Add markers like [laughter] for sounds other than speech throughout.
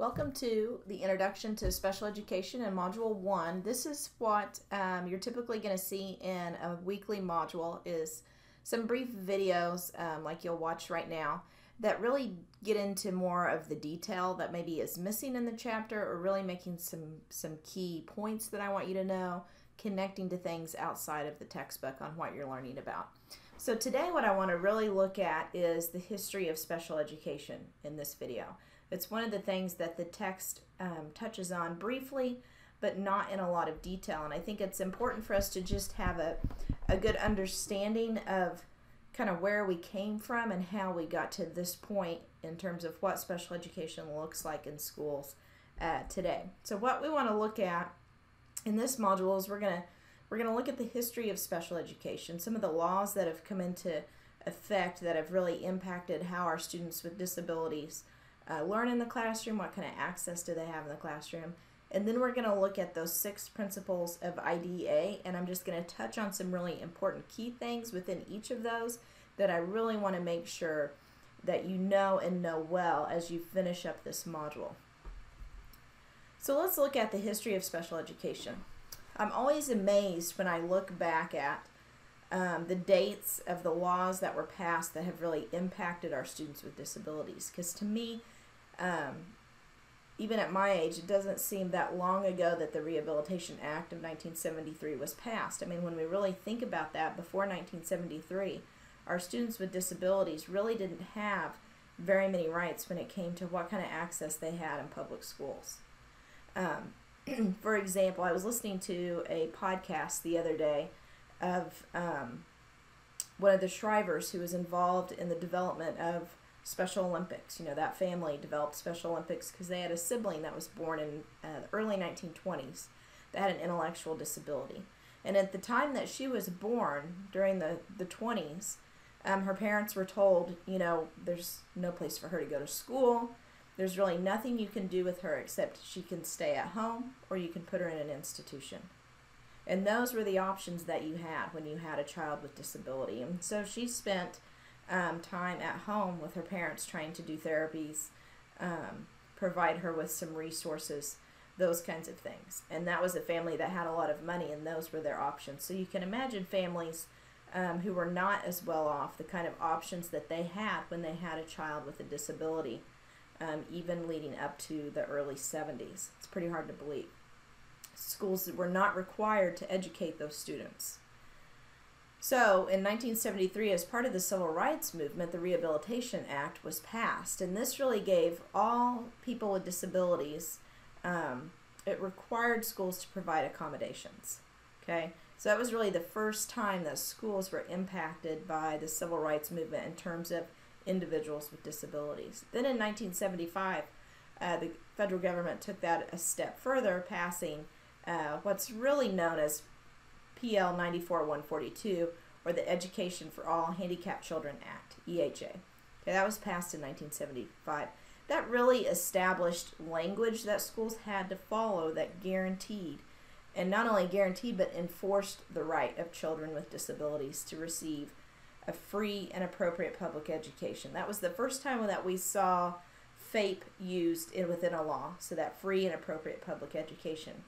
Welcome to the Introduction to Special Education in Module 1. This is what um, you're typically going to see in a weekly module is some brief videos um, like you'll watch right now that really get into more of the detail that maybe is missing in the chapter or really making some, some key points that I want you to know, connecting to things outside of the textbook on what you're learning about. So today what I want to really look at is the history of special education in this video. It's one of the things that the text um, touches on briefly, but not in a lot of detail. And I think it's important for us to just have a, a good understanding of kind of where we came from and how we got to this point in terms of what special education looks like in schools uh, today. So what we want to look at in this module is we're going to we're going to look at the history of special education, some of the laws that have come into effect that have really impacted how our students with disabilities uh, learn in the classroom, what kind of access do they have in the classroom. And then we're going to look at those six principles of IDEA, and I'm just going to touch on some really important key things within each of those that I really want to make sure that you know and know well as you finish up this module. So let's look at the history of special education. I'm always amazed when I look back at um, the dates of the laws that were passed that have really impacted our students with disabilities. Because to me, um, even at my age, it doesn't seem that long ago that the Rehabilitation Act of 1973 was passed. I mean, when we really think about that, before 1973, our students with disabilities really didn't have very many rights when it came to what kind of access they had in public schools. Um, [clears throat] for example, I was listening to a podcast the other day of um, one of the Shrivers who was involved in the development of Special Olympics. You know, that family developed Special Olympics because they had a sibling that was born in uh, the early 1920s that had an intellectual disability. And at the time that she was born, during the, the 20s, um, her parents were told, you know, there's no place for her to go to school. There's really nothing you can do with her except she can stay at home or you can put her in an institution. And those were the options that you had when you had a child with disability. And so she spent um, time at home with her parents trying to do therapies, um, provide her with some resources, those kinds of things. And that was a family that had a lot of money, and those were their options. So you can imagine families um, who were not as well off, the kind of options that they had when they had a child with a disability, um, even leading up to the early 70s. It's pretty hard to believe schools that were not required to educate those students. So, in 1973, as part of the Civil Rights Movement, the Rehabilitation Act was passed, and this really gave all people with disabilities, um, it required schools to provide accommodations. Okay, so that was really the first time that schools were impacted by the Civil Rights Movement in terms of individuals with disabilities. Then in 1975, uh, the federal government took that a step further, passing uh, what's really known as PL 94-142, or the Education for All Handicapped Children Act, EHA. Okay, that was passed in 1975. That really established language that schools had to follow that guaranteed, and not only guaranteed, but enforced the right of children with disabilities to receive a free and appropriate public education. That was the first time that we saw FAPE used in, within a law, so that free and appropriate public education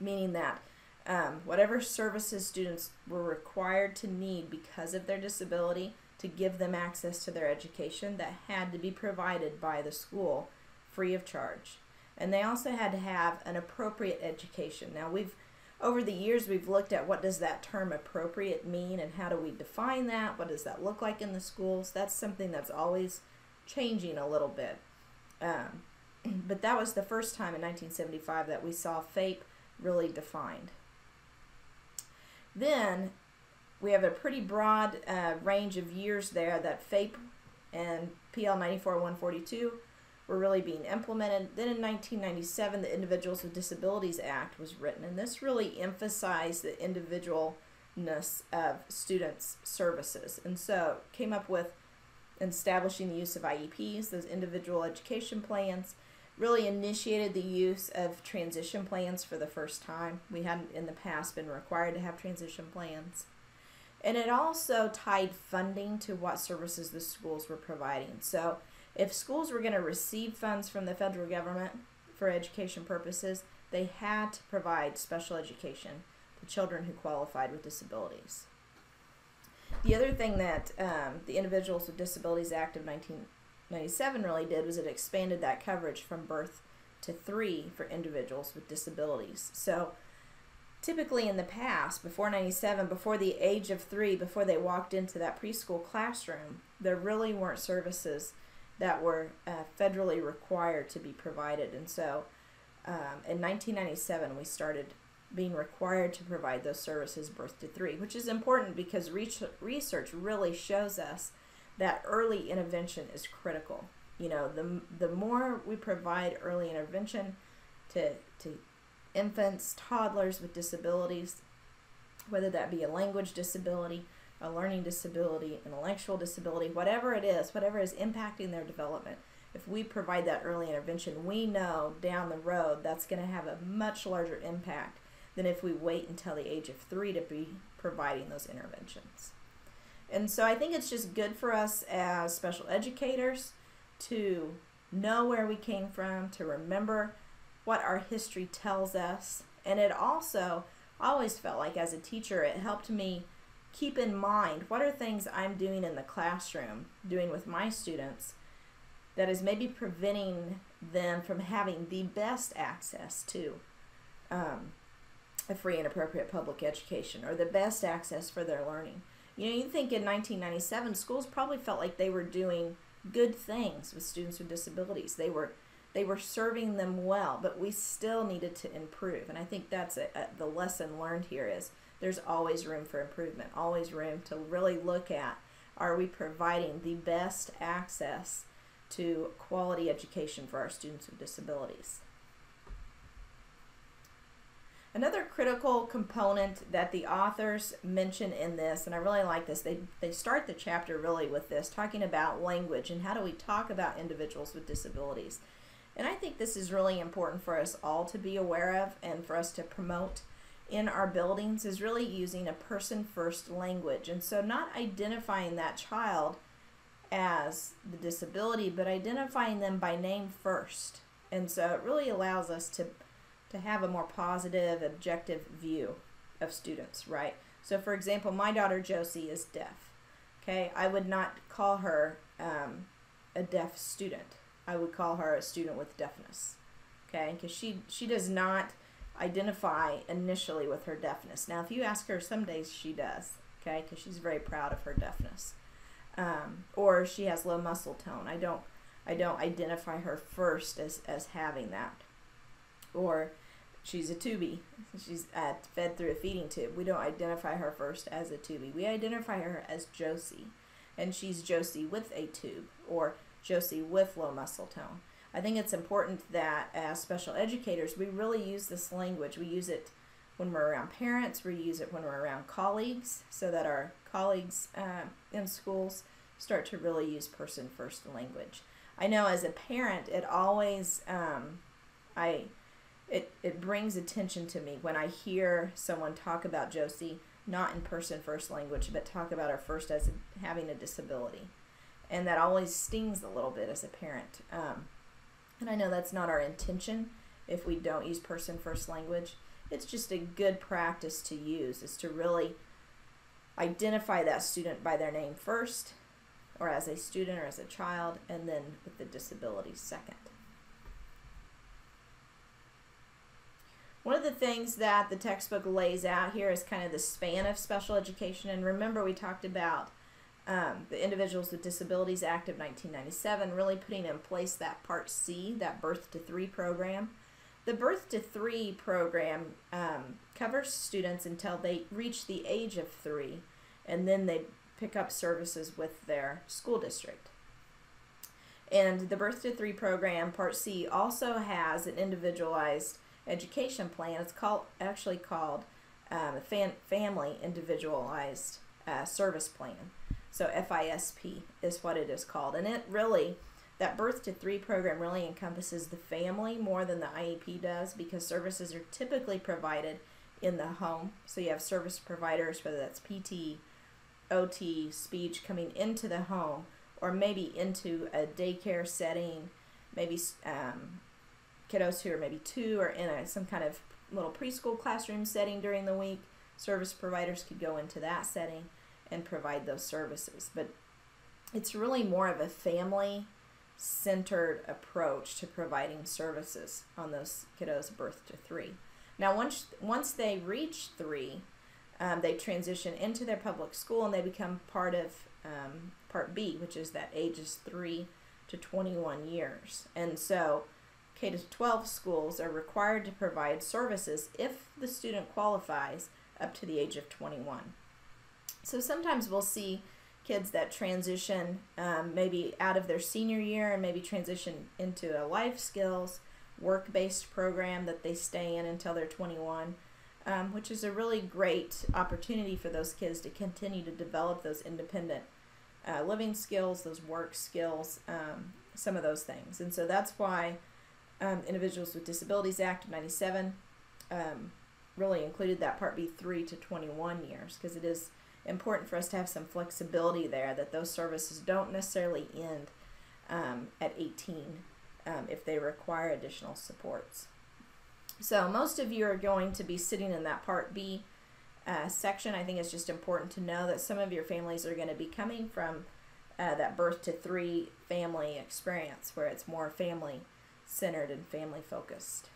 meaning that um, whatever services students were required to need because of their disability to give them access to their education that had to be provided by the school free of charge. And they also had to have an appropriate education. Now we've over the years we've looked at what does that term appropriate mean and how do we define that? What does that look like in the schools? That's something that's always changing a little bit. Um, [clears throat] but that was the first time in 1975 that we saw FAPE really defined. Then we have a pretty broad uh, range of years there that FAPE and PL 94 142 were really being implemented. Then in 1997, the Individuals with Disabilities Act was written, and this really emphasized the individualness of students' services. And so came up with establishing the use of IEPs, those individual education plans, really initiated the use of transition plans for the first time. We hadn't in the past been required to have transition plans. And it also tied funding to what services the schools were providing. So if schools were going to receive funds from the federal government for education purposes, they had to provide special education to children who qualified with disabilities. The other thing that um, the Individuals with Disabilities Act of 1997 really did was it expanded that coverage from birth to three for individuals with disabilities. So typically in the past, before 97, before the age of three, before they walked into that preschool classroom, there really weren't services that were uh, federally required to be provided. And so um, in 1997, we started being required to provide those services birth to three, which is important because research really shows us that early intervention is critical. You know, the, the more we provide early intervention to, to infants, toddlers with disabilities, whether that be a language disability, a learning disability, intellectual disability, whatever it is, whatever is impacting their development, if we provide that early intervention, we know down the road that's going to have a much larger impact than if we wait until the age of three to be providing those interventions. And so I think it's just good for us as special educators to know where we came from, to remember what our history tells us. And it also, always felt like as a teacher, it helped me keep in mind what are things I'm doing in the classroom, doing with my students, that is maybe preventing them from having the best access to um, a free and appropriate public education or the best access for their learning. You know, you think in 1997, schools probably felt like they were doing good things with students with disabilities. They were they were serving them well, but we still needed to improve. And I think that's a, a, the lesson learned here is there's always room for improvement, always room to really look at are we providing the best access to quality education for our students with disabilities. Another critical component that the authors mention in this, and I really like this, they, they start the chapter really with this, talking about language and how do we talk about individuals with disabilities. And I think this is really important for us all to be aware of and for us to promote in our buildings is really using a person first language. And so not identifying that child as the disability, but identifying them by name first. And so it really allows us to to have a more positive, objective view of students, right? So, for example, my daughter Josie is deaf. Okay, I would not call her um, a deaf student. I would call her a student with deafness. Okay, because she she does not identify initially with her deafness. Now, if you ask her, some days she does. Okay, because she's very proud of her deafness, um, or she has low muscle tone. I don't I don't identify her first as as having that or she's a tubie. She's uh, fed through a feeding tube. We don't identify her first as a tubie. We identify her as Josie, and she's Josie with a tube or Josie with low muscle tone. I think it's important that as special educators, we really use this language. We use it when we're around parents, we use it when we're around colleagues, so that our colleagues uh, in schools start to really use person first language. I know as a parent, it always, um, I, it, it brings attention to me when I hear someone talk about Josie, not in person first language, but talk about her first as having a disability. And that always stings a little bit as a parent. Um, and I know that's not our intention if we don't use person first language. It's just a good practice to use, is to really identify that student by their name first, or as a student or as a child, and then with the disability second. One of the things that the textbook lays out here is kind of the span of special education. And remember, we talked about um, the Individuals with Disabilities Act of 1997 really putting in place that Part C, that Birth to Three program. The Birth to Three program um, covers students until they reach the age of three, and then they pick up services with their school district. And the Birth to Three program, Part C, also has an individualized education plan. It's called actually called um, fam- Family Individualized uh, Service Plan. So FISP is what it is called, and it really that birth to three program really encompasses the family more than the IEP does because services are typically provided in the home. So you have service providers, whether that's PT, OT, speech, coming into the home or maybe into a daycare setting, maybe um, kiddos who are maybe two or in a, some kind of little preschool classroom setting during the week. Service providers could go into that setting and provide those services. But it's really more of a family centered approach to providing services on those kiddos birth to three. Now, once once they reach three, um, they transition into their public school and they become part of um, Part B, which is that ages three to 21 years. And so, K to 12 schools are required to provide services if the student qualifies up to the age of 21. So sometimes we'll see kids that transition um, maybe out of their senior year and maybe transition into a life skills work based program that they stay in until they're 21, um, which is a really great opportunity for those kids to continue to develop those independent uh, living skills, those work skills, um, some of those things. And so that's why um, Individuals with Disabilities Act of 97 um, really included that Part B 3 to 21 years because it is important for us to have some flexibility there that those services don't necessarily end um, at 18 um, if they require additional supports. So most of you are going to be sitting in that Part B uh, section. I think it's just important to know that some of your families are going to be coming from uh, that birth to three family experience where it's more family centered and family focused.